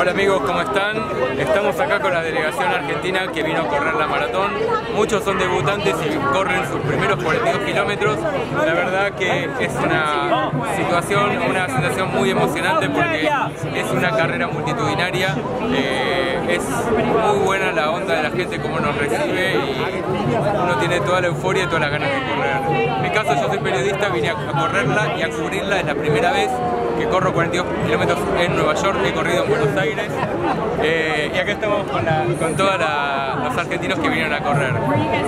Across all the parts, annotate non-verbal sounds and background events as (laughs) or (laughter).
Hola amigos, ¿cómo están? Estamos acá con la delegación argentina que vino a correr la maratón. Muchos son debutantes y corren sus primeros 42 kilómetros. La verdad que es una situación, una sensación muy emocionante porque es una carrera multitudinaria. Eh, es muy buena la onda de la gente, cómo nos recibe y uno tiene toda la euforia y todas las ganas de correr. En mi caso yo soy periodista, vine a correrla y a cubrirla, es la primera vez que corro 42 kilómetros en Nueva York, he corrido en Buenos Aires eh, y acá estamos con, todos los argentinos que vinieron a correr.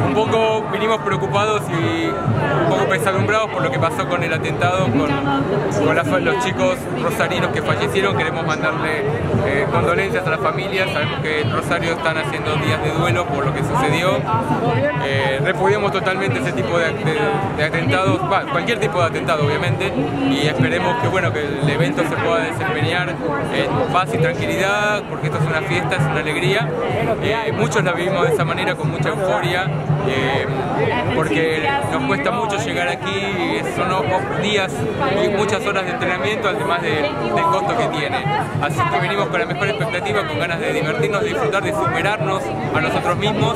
Un poco vinimos preocupados y un poco pesadumbrados por lo que pasó con el atentado, con, los chicos rosarinos que fallecieron, queremos mandarle eh, condolencias a las familias, sabemos que en Rosario están haciendo días de duelo por lo que sucedió. Eh, repudiamos totalmente ese tipo de, atentados, cualquier tipo de atentado obviamente, y esperemos que bueno que el evento se pueda desempeñar en paz y tranquilidad, porque esto es una fiesta, es una alegría. Eh, muchos la vivimos de esa manera, con mucha euforia, eh, porque nos cuesta mucho llegar aquí, son días y muchas horas de entrenamiento, además del costo que tiene. Así que venimos con la mejor expectativa, con ganas de divertirnos, de disfrutar, de superarnos a nosotros mismos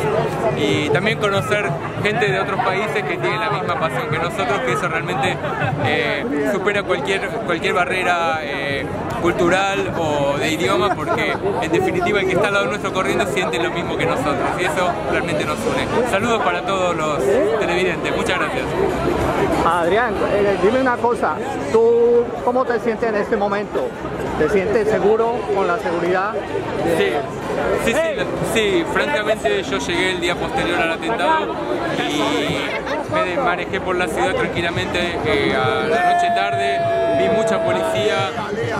y también conocer gente de otros países que tienen la misma pasión que nosotros, que eso realmente eh, supera cualquier, cualquier barrera eh, cultural o de idioma porque en definitiva el que está al lado nuestro corriendo siente lo mismo que nosotros y eso realmente nos une. Saludos para todos los televidentes, muchas gracias. Adrián, eh, dime una cosa, ¿tú cómo te sientes en este momento? ¿Te sientes seguro con la seguridad? Sí, sí, sí, sí, francamente yo llegué el día posterior al atentado y me manejé por la ciudad tranquilamente eh, a la noche tarde vi mucha policía,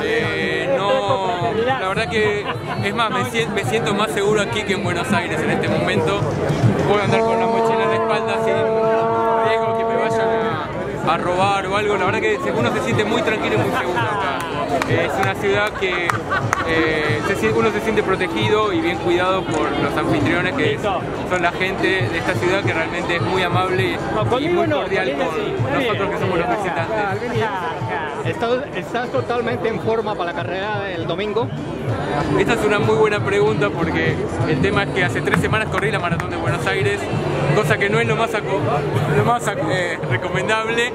eh, no, la verdad que es más, me siento, más seguro aquí que en Buenos Aires en este momento. Puedo andar con la mochila en la espalda sin riesgo que me vayan a, robar o algo, la verdad que uno se siente muy tranquilo y muy seguro acá. Es una ciudad que eh, uno se siente protegido y bien cuidado por los anfitriones que son la gente de esta ciudad que realmente es muy amable y muy cordial con nosotros que somos los visitantes. ¿Estás, totalmente en forma para la carrera del domingo? Esta es una muy buena pregunta porque el tema es que hace tres semanas corrí la maratón de Buenos Aires, cosa que no es lo más, eh, recomendable,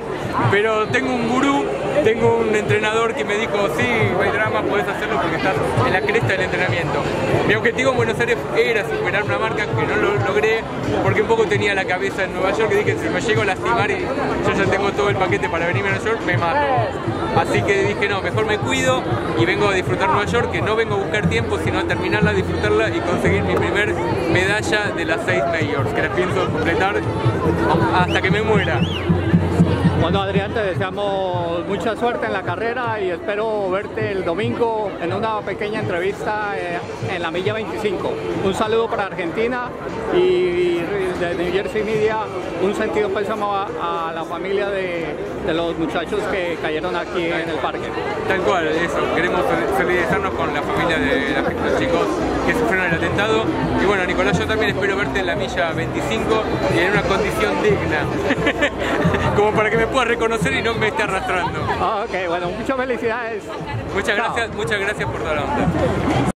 pero tengo un gurú, tengo un entrenador que me dijo, sí, no hay drama, puedes hacerlo porque estás en la cresta del entrenamiento. Mi objetivo en Buenos Aires era superar una marca que no lo logré porque un poco tenía la cabeza en Nueva York y dije, si me llego a lastimar y yo ya tengo todo el paquete para venirme a Nueva York, me mato. Así que dije, no, mejor me cuido y vengo a disfrutar Nueva York, que no vengo a buscar tiempo, sino a terminarla, disfrutarla y conseguir mi primer medalla de las seis mayors, que la pienso completar hasta que me muera. Bueno Adrián, te deseamos mucha suerte en la carrera y espero verte el domingo en una pequeña entrevista eh, en la milla 25. Un saludo para Argentina y de New Jersey Media un sentido pésamo a, la familia de, los muchachos que cayeron aquí en el parque. Tal cual, eso, queremos solidarizarnos con la familia de los chicos que sufrieron atentado y bueno Nicolás yo también espero verte en la milla 25 y en una condición digna. (laughs) como para que me pueda reconocer y no me esté arrastrando. Ah, ok, bueno, muchas felicidades. Muchas gracias, muchas gracias por toda la onda.